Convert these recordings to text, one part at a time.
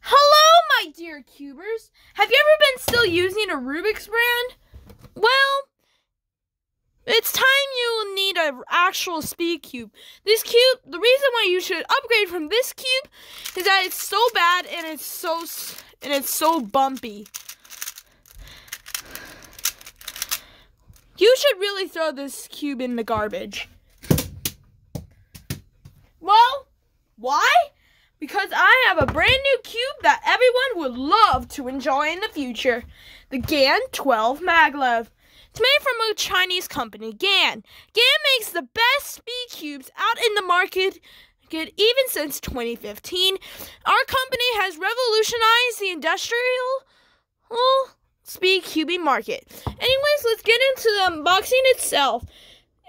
Hello, my dear cubers. Have you ever been still using a Rubik's brand? Well, it's time you need an actual speed cube. This cube, the reason why you should upgrade from this cube is that it's so bad and it's so and it's so bumpy. You should really throw this cube in the garbage. Well, why? Because I have a brand new cube that everyone would love to enjoy in the future. The GAN 12 Maglev. It's made from a Chinese company, GAN. GAN makes the best speed cubes out in the market Good even since 2015. Our company has revolutionized the industrial well, speed cubing market. Anyways, let's get into the unboxing itself.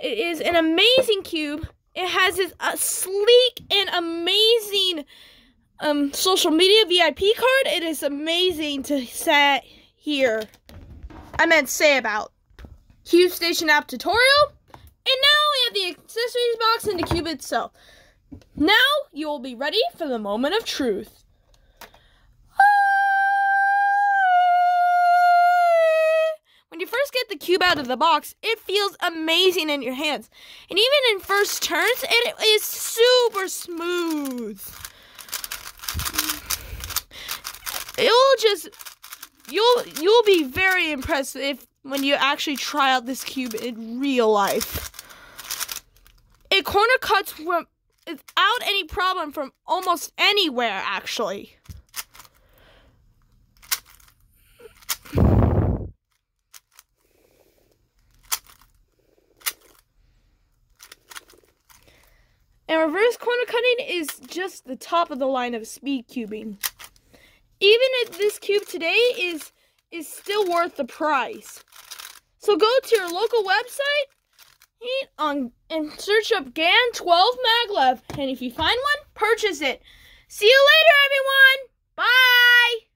It is an amazing cube. It has this uh, sleek and amazing um, social media VIP card. It is amazing to say here. I meant say about. Cube Station app tutorial. And now we have the accessories box and the cube itself. Now you will be ready for the moment of truth. Cube out of the box, it feels amazing in your hands. And even in first turns, it is super smooth. It'll just you'll you'll be very impressed if when you actually try out this cube in real life. It corner cuts from without any problem from almost anywhere actually. And reverse corner cutting is just the top of the line of speed cubing. Even if this cube today is is still worth the price. So go to your local website on and search up GAN 12 Maglev. And if you find one, purchase it. See you later, everyone. Bye.